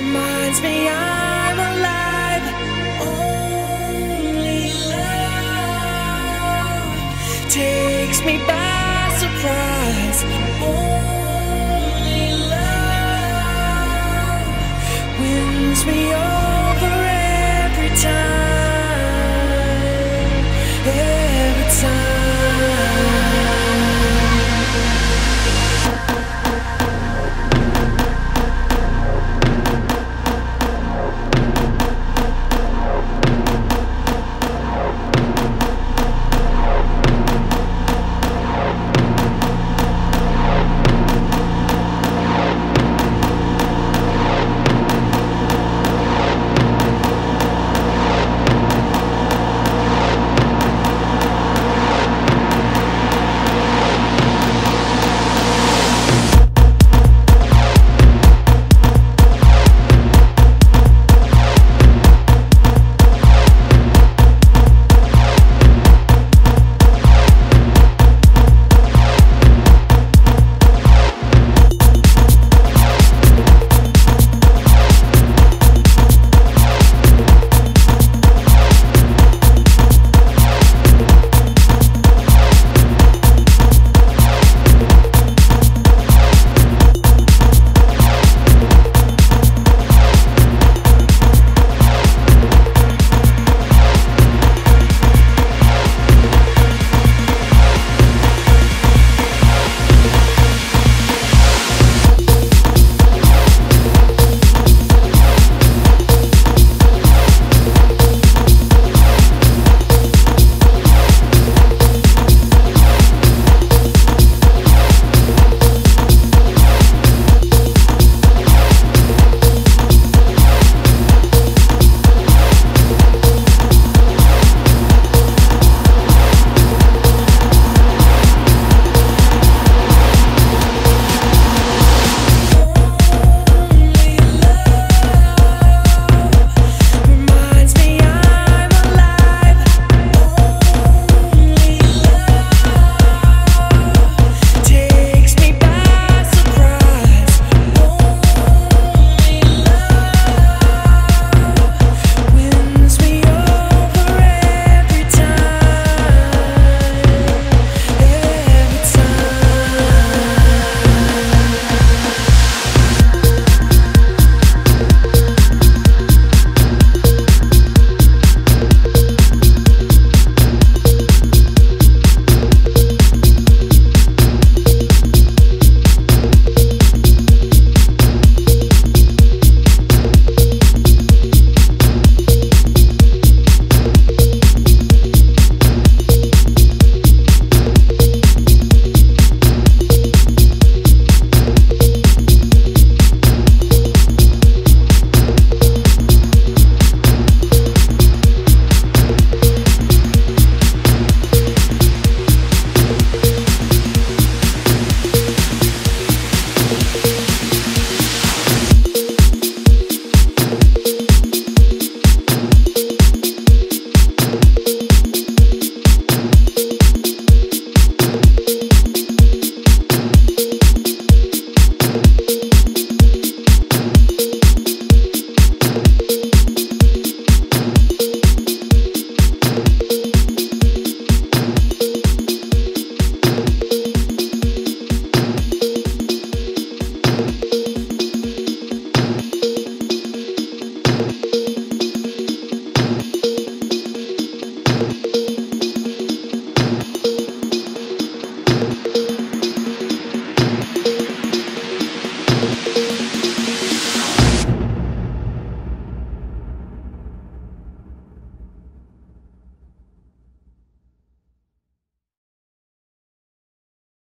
reminds me I'm alive. Only love takes me by surprise. Only love wins me over.